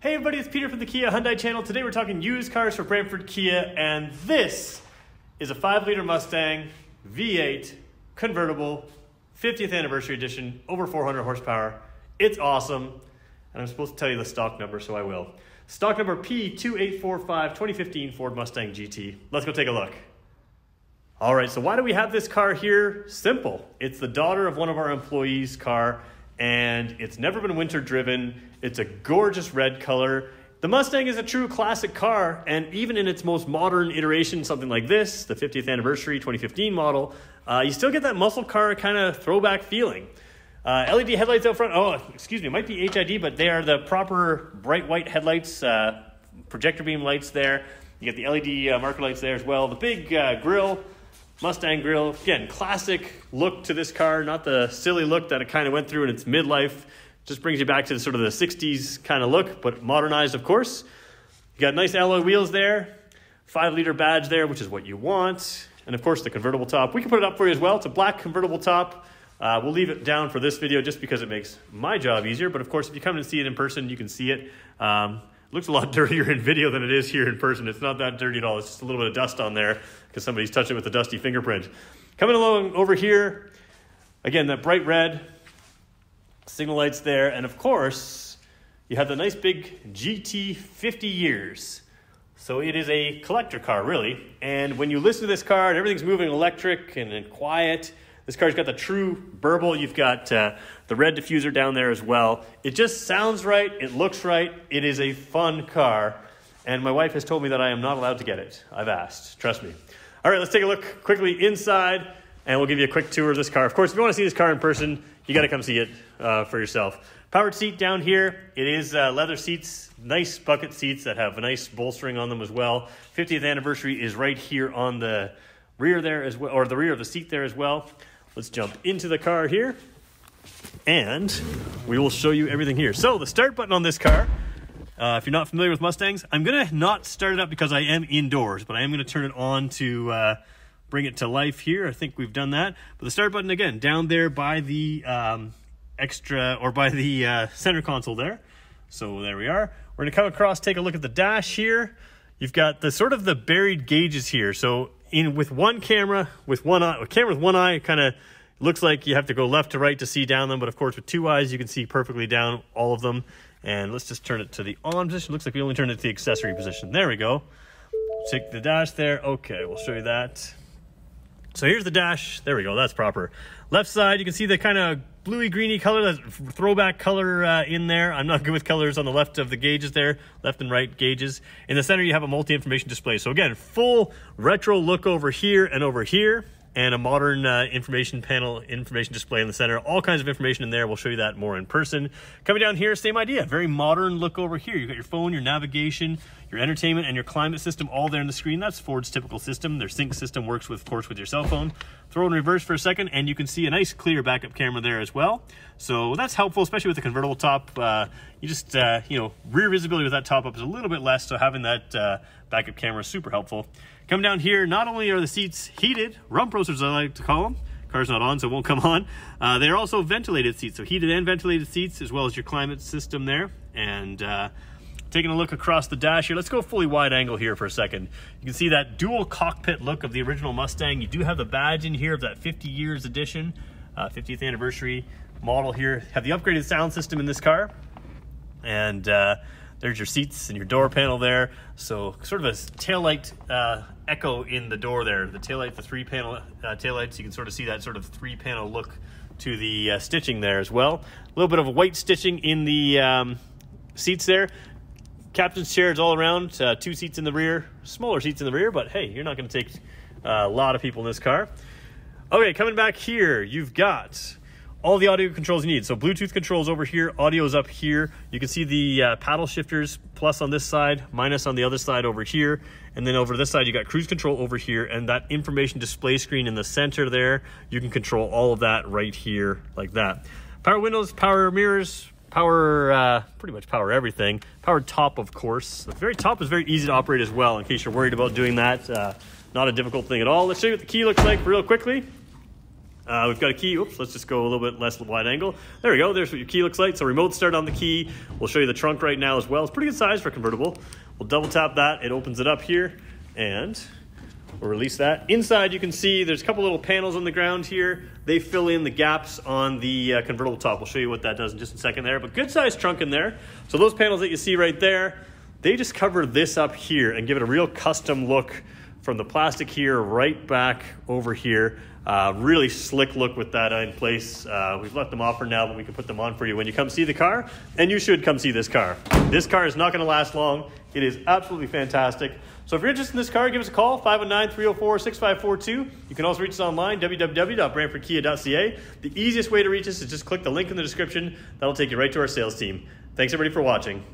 Hey everybody, it's Peter from the Kia Hyundai channel. Today we're talking used cars for Brantford Kia, and this is a 5 liter Mustang V8 convertible 50th anniversary edition, over 400 horsepower. It's awesome, and I'm supposed to tell you the stock number, so I will. Stock number P2845 2015 Ford Mustang GT. Let's go take a look. All right, so why do we have this car here? Simple. It's the daughter of one of our employees' car and it's never been winter driven. It's a gorgeous red color. The Mustang is a true classic car, and even in its most modern iteration, something like this, the 50th anniversary 2015 model, uh, you still get that muscle car kind of throwback feeling. Uh, LED headlights out front. Oh, excuse me, it might be HID, but they are the proper bright white headlights, uh, projector beam lights there. You get the LED uh, marker lights there as well. The big uh, grill Mustang grill. Again, classic look to this car, not the silly look that it kind of went through in its midlife. Just brings you back to the, sort of the 60s kind of look, but modernized, of course. You got nice alloy wheels there, five liter badge there, which is what you want. And of course, the convertible top. We can put it up for you as well. It's a black convertible top. Uh, we'll leave it down for this video just because it makes my job easier. But of course, if you come and see it in person, you can see it. Um, looks a lot dirtier in video than it is here in person. It's not that dirty at all. It's just a little bit of dust on there because somebody's touched it with a dusty fingerprint. Coming along over here, again, that bright red, signal lights there, and of course, you have the nice big GT 50 years. So it is a collector car, really. And when you listen to this car and everything's moving electric and, and quiet, this car's got the true burble. You've got uh, the red diffuser down there as well. It just sounds right. It looks right. It is a fun car. And my wife has told me that I am not allowed to get it. I've asked. Trust me. All right, let's take a look quickly inside and we'll give you a quick tour of this car. Of course, if you want to see this car in person, you got to come see it uh, for yourself. Powered seat down here. It is uh, leather seats, nice bucket seats that have a nice bolstering on them as well. 50th anniversary is right here on the rear there as well, or the rear of the seat there as well. Let's jump into the car here and we will show you everything here. So the start button on this car, uh, if you're not familiar with Mustangs, I'm gonna not start it up because I am indoors, but I am gonna turn it on to uh, bring it to life here. I think we've done that. But the start button again, down there by the um, extra or by the uh, center console there. So there we are. We're gonna come across, take a look at the dash here. You've got the sort of the buried gauges here. So in with one camera, with one eye, a camera with one eye, kind of looks like you have to go left to right to see down them. But of course, with two eyes, you can see perfectly down all of them. And let's just turn it to the on position. Looks like we only turned it to the accessory position. There we go. Take the dash there. Okay, we'll show you that. So here's the dash. There we go. That's proper. Left side, you can see the kind of bluey greeny color, that throwback color uh, in there. I'm not good with colors on the left of the gauges there, left and right gauges. In the center, you have a multi-information display. So again, full retro look over here and over here and a modern uh, information panel, information display in the center. All kinds of information in there. We'll show you that more in person. Coming down here, same idea. Very modern look over here. You've got your phone, your navigation, your entertainment, and your climate system all there in the screen. That's Ford's typical system. Their sync system works, with, of course, with your cell phone. Throw in reverse for a second, and you can see a nice clear backup camera there as well. So that's helpful, especially with the convertible top. Uh, you just, uh, you know, rear visibility with that top up is a little bit less, so having that uh, backup camera is super helpful. Come down here, not only are the seats heated, rump roasters I like to call them, car's not on so it won't come on, uh, they're also ventilated seats, so heated and ventilated seats as well as your climate system there. And uh, taking a look across the dash here, let's go fully wide angle here for a second. You can see that dual cockpit look of the original Mustang. You do have the badge in here of that 50 years edition, uh, 50th anniversary model here. Have the upgraded sound system in this car. And uh, there's your seats and your door panel there. So sort of a taillight uh, echo in the door there. The taillight, the three panel uh, taillights, you can sort of see that sort of three panel look to the uh, stitching there as well. A little bit of white stitching in the um, seats there. Captain's chairs all around, uh, two seats in the rear, smaller seats in the rear, but hey, you're not going to take uh, a lot of people in this car. Okay, coming back here, you've got all the audio controls you need. So Bluetooth controls over here, audio is up here. You can see the uh, paddle shifters, plus on this side, minus on the other side over here. And then over this side, you got cruise control over here and that information display screen in the center there. You can control all of that right here like that. Power windows, power mirrors, power, uh, pretty much power everything. Power top, of course. The very top is very easy to operate as well in case you're worried about doing that. Uh, not a difficult thing at all. Let's show you what the key looks like real quickly. Uh, we've got a key. Oops, let's just go a little bit less wide angle. There we go. There's what your key looks like. So remote start on the key. We'll show you the trunk right now as well. It's pretty good size for a convertible. We'll double tap that. It opens it up here and we'll release that. Inside you can see there's a couple little panels on the ground here. They fill in the gaps on the uh, convertible top. We'll show you what that does in just a second there. But good size trunk in there. So those panels that you see right there, they just cover this up here and give it a real custom look from the plastic here right back over here. Uh, really slick look with that in place. Uh, we've left them off for now, but we can put them on for you when you come see the car. And you should come see this car. This car is not going to last long. It is absolutely fantastic. So if you're interested in this car, give us a call, 519-304-6542. You can also reach us online, www.brantfordkia.ca. The easiest way to reach us is just click the link in the description. That'll take you right to our sales team. Thanks everybody for watching.